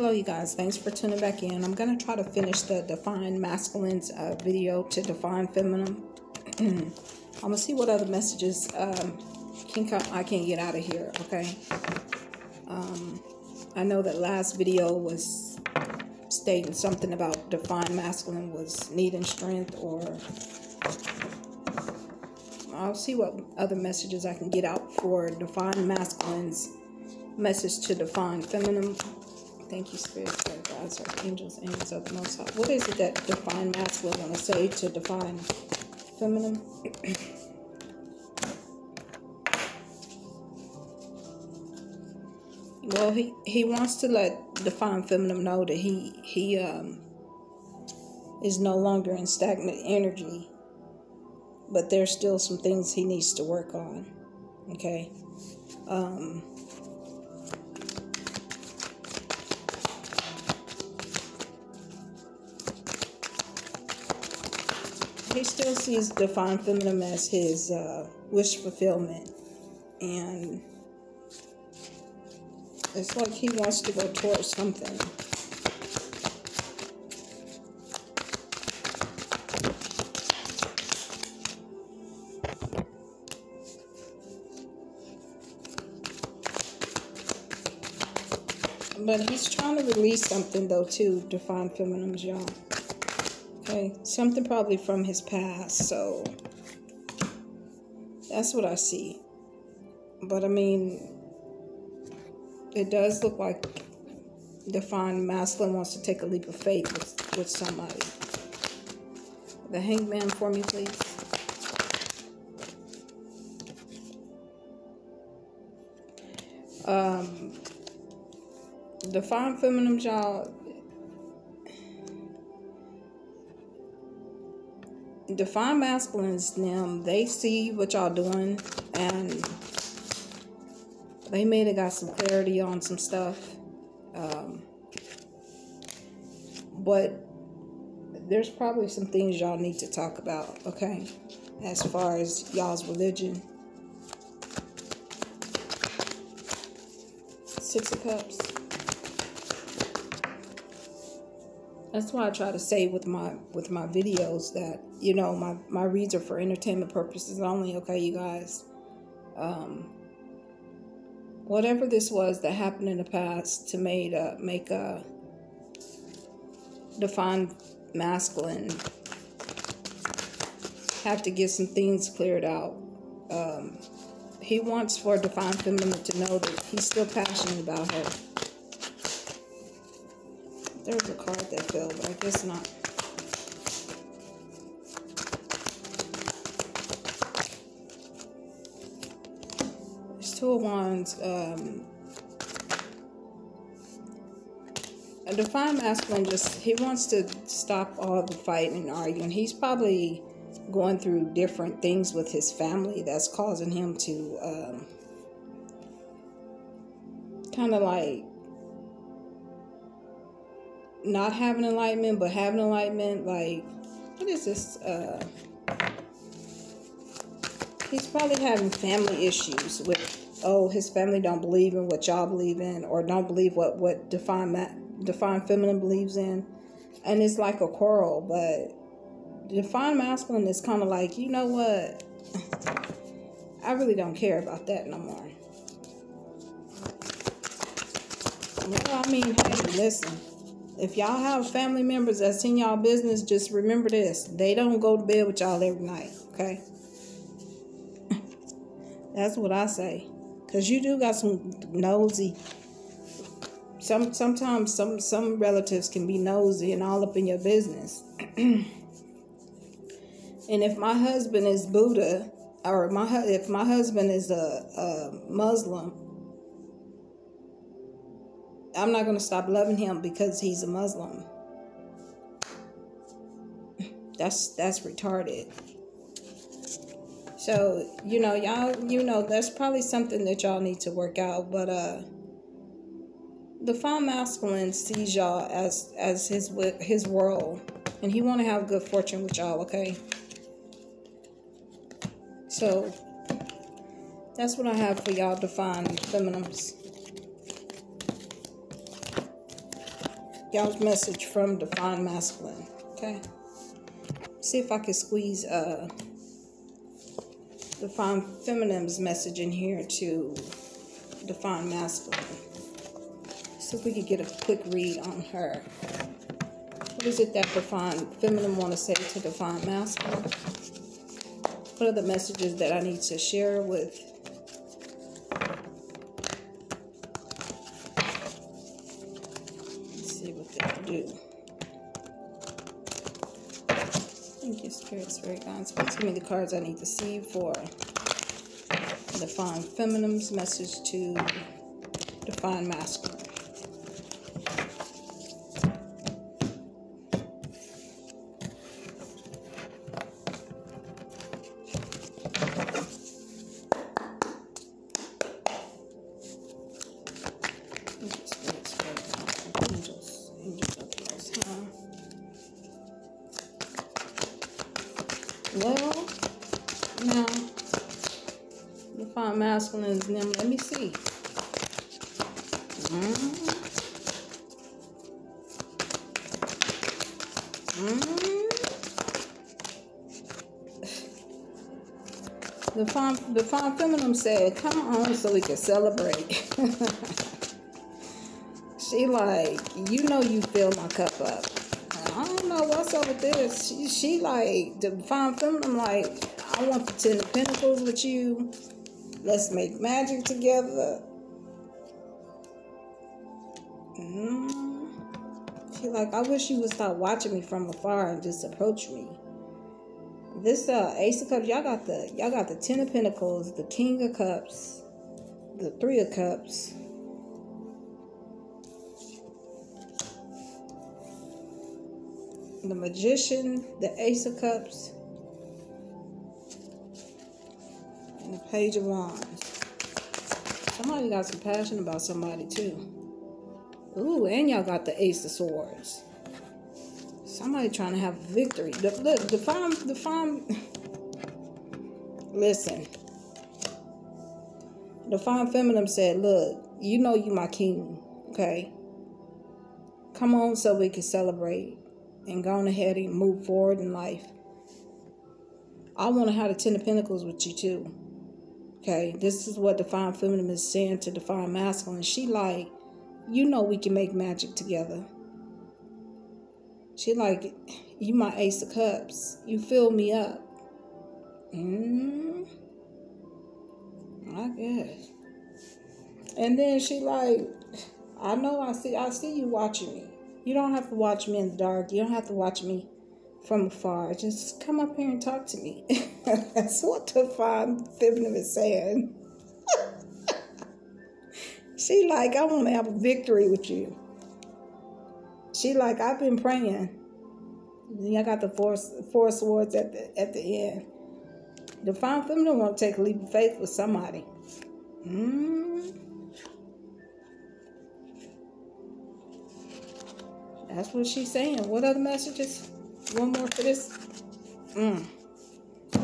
Hello, you guys. Thanks for tuning back in. I'm going to try to finish the Divine Masculines uh, video to Divine Feminine. I'm going to see what other messages um, can come, I can get out of here, okay? Um, I know that last video was stating something about Divine Masculine was needing strength or... I'll see what other messages I can get out for Divine Masculine's message to Divine Feminine Thank you, Spirit, Spirit, gods, archangels, angels of the Most High. What is it that divine masculine want to say to divine feminine? well, he, he wants to let divine feminine know that he he um is no longer in stagnant energy, but there's still some things he needs to work on. Okay. Um, he still sees divine feminine as his uh, wish fulfillment. And it's like he wants to go towards something. But he's trying to release something though too divine feminine's y'all Okay, something probably from his past, so that's what I see. But I mean, it does look like Divine Masculine wants to take a leap of faith with, with somebody. The hangman for me, please. Um, Divine Feminine, y'all, divine masculines now they see what y'all doing and they may have got some clarity on some stuff um, but there's probably some things y'all need to talk about okay as far as y'all's religion. Six of cups that's why I try to say with my with my videos that you know my my reads are for entertainment purposes only. Okay, you guys. Um, whatever this was that happened in the past to made uh, make a divine masculine have to get some things cleared out. Um, he wants for divine feminine to know that he's still passionate about her. There's a card that fell, but I guess not. There's two of wands. Um, a divine masculine just he wants to stop all the fighting and arguing. He's probably going through different things with his family that's causing him to um, kind of like not having enlightenment but having enlightenment like what is this uh he's probably having family issues with oh his family don't believe in what y'all believe in or don't believe what what divine that divine feminine believes in. And it's like a quarrel but divine masculine is kind of like you know what? I really don't care about that no more. Well i mean hey listen if y'all have family members that's in y'all business, just remember this. They don't go to bed with y'all every night, okay? that's what I say. Cause you do got some nosy. Some sometimes some some relatives can be nosy and all up in your business. and if my husband is Buddha, or my if my husband is a, a Muslim, I'm not going to stop loving him because he's a Muslim. That's that's retarded. So, you know, y'all, you know, that's probably something that y'all need to work out, but uh the fine masculine sees y'all as as his his world and he want to have good fortune with y'all, okay? So, that's what I have for y'all divine feminines. Y'all's message from Divine Masculine. Okay. See if I can squeeze uh Divine Feminine's message in here to Divine Masculine. See if we could get a quick read on her. What is it that Divine Feminine want to say to Divine Masculine? What are the messages that I need to share with Thank you, Spirit, Spirit. Please give me the cards I need to see for the Divine Feminine's message to Divine Masculine. Them. Let me see. Mm. Mm. The fine, the fine feminine said, "Come on, so we can celebrate." she like, you know, you fill my cup up I don't know what's up with this. She, she like the fine feminine. Like I want the ten of pentacles with you. Let's make magic together. Mm. She like I wish you would stop watching me from afar and just approach me. This uh Ace of Cups, y'all got the y'all got the Ten of Pentacles, the King of Cups, the Three of Cups, the Magician, the Ace of Cups, and the Page of Wands. Somebody got some passion about somebody too. Ooh, and y'all got the Ace of Swords. Somebody trying to have victory. Look, the farm, the farm. Listen. The fine feminine said, "Look, you know you my king, okay? Come on, so we can celebrate and go on ahead and move forward in life. I want to have the Ten of Pentacles with you too. Okay, this is what Divine Feminine is saying to Divine Masculine. She like, you know we can make magic together. She like, you my Ace of Cups. You fill me up. Mm, I guess. And then she like, I know I see I see you watching me. You don't have to watch me in the dark. You don't have to watch me from afar. Just come up here and talk to me. That's what the fine feminine is saying. she like, I want to have a victory with you. She like, I've been praying. Then I got the four, four swords at the at the end. The fine feminine want to take a leap of faith with somebody. Mm. That's what she's saying. What other messages? One more for this. Mm.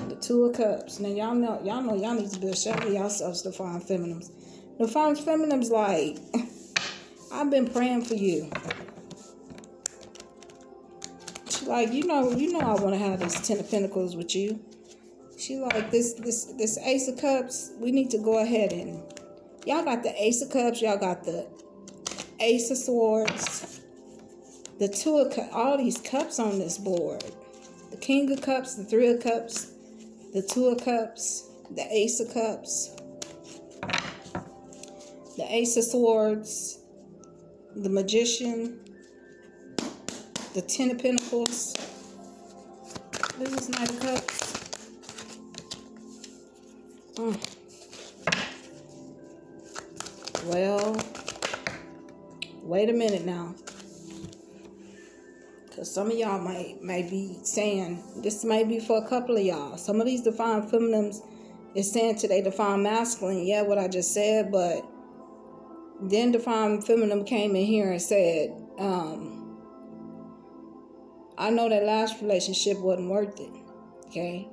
The Two of Cups. Now y'all know, y'all know, y'all need to be ashamed of yourselves, fine feminines. The fine feminines, like, I've been praying for you. She like, you know, you know, I want to have this Ten of Pentacles with you. She like this, this, this Ace of Cups. We need to go ahead and y'all got the Ace of Cups. Y'all got the Ace of Swords the two of all these cups on this board. The king of cups the three of cups the two of cups the ace of cups the ace of swords the magician the ten of pentacles. This is nine of cups. Mm. well wait a minute now because some of y'all might, might be saying, this might be for a couple of y'all. Some of these divine feminines is saying today divine masculine. Yeah, what I just said, but then divine feminine came in here and said, um, I know that last relationship wasn't worth it. Okay.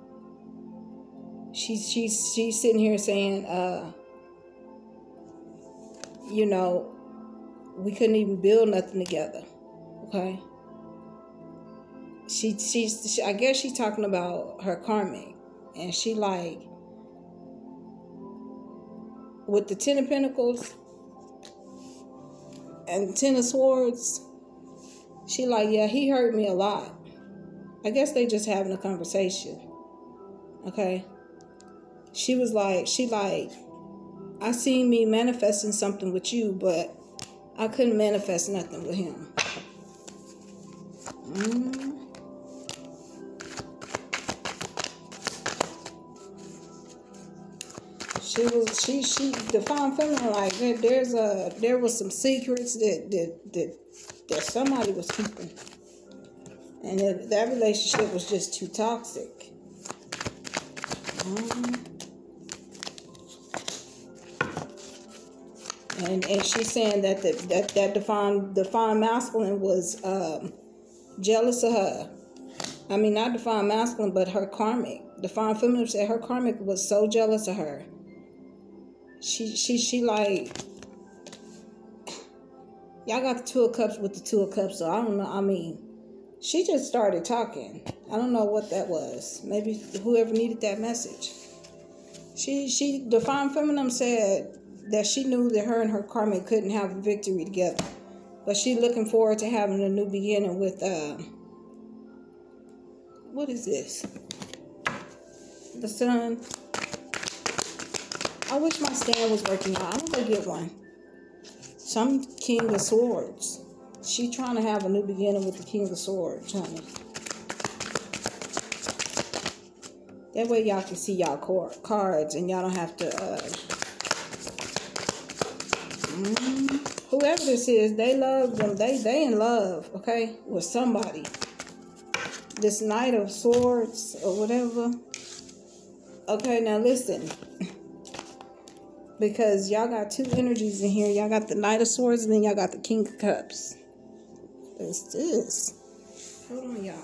She's she's she's sitting here saying, uh, you know, we couldn't even build nothing together. Okay. She she's she, I guess she's talking about her karmic, and she like with the ten of pentacles and ten of swords. She like yeah he hurt me a lot. I guess they just having a conversation. Okay. She was like she like I seen me manifesting something with you, but I couldn't manifest nothing with him. Mm. She was she she defined feminine like there, there's a there was some secrets that that that, that somebody was keeping, and it, that relationship was just too toxic. Mm. and and she's saying that the, that that defined defined masculine was um, jealous of her. I mean, not defined masculine, but her karmic. Defined feminine said her karmic was so jealous of her. She she she like y'all got the two of cups with the two of cups. So I don't know. I mean, she just started talking. I don't know what that was. Maybe whoever needed that message. She she defined feminine said that she knew that her and her karmic couldn't have a victory together. But she looking forward to having a new beginning with uh what is this? The sun. I wish my stand was working out. I'm gonna get one. Some King of Swords. She trying to have a new beginning with the King of Swords, honey. That way y'all can see y'all cards and y'all don't have to uh, Mm, whoever this is, they love them. They they in love, okay, with somebody. This Knight of Swords or whatever. Okay, now listen. Because y'all got two energies in here. Y'all got the Knight of Swords and then y'all got the King of Cups. What's this? Hold on, y'all.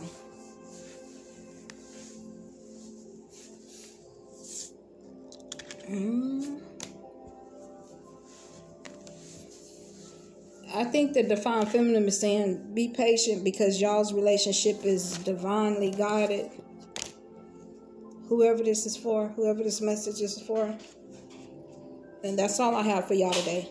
Mm. I think the divine feminine is saying be patient because y'all's relationship is divinely guided. Whoever this is for, whoever this message is for. And that's all I have for y'all today.